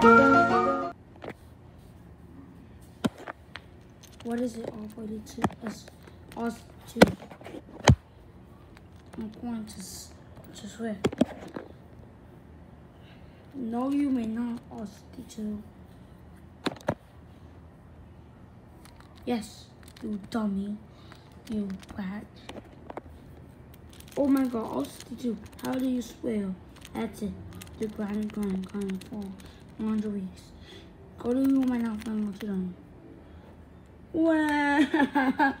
What is it all for to us, us to? I'm going to, to swear. No, you may not, us two. Yes, you dummy. You brat. Oh my god, us two. how do you swear? That's it. The grind, grind, grind, 100 weeks. Go to you might not find what you're. Wow.